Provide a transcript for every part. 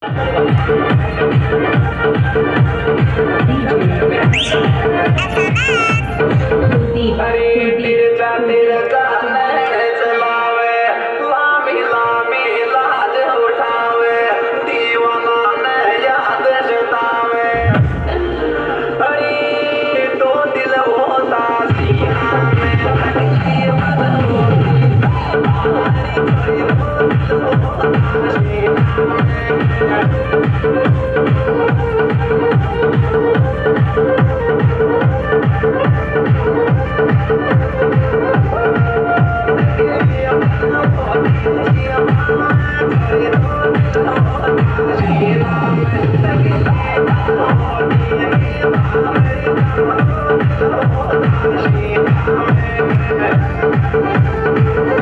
Thank you.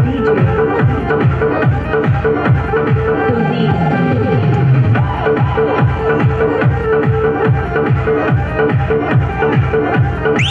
DJ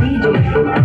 DJ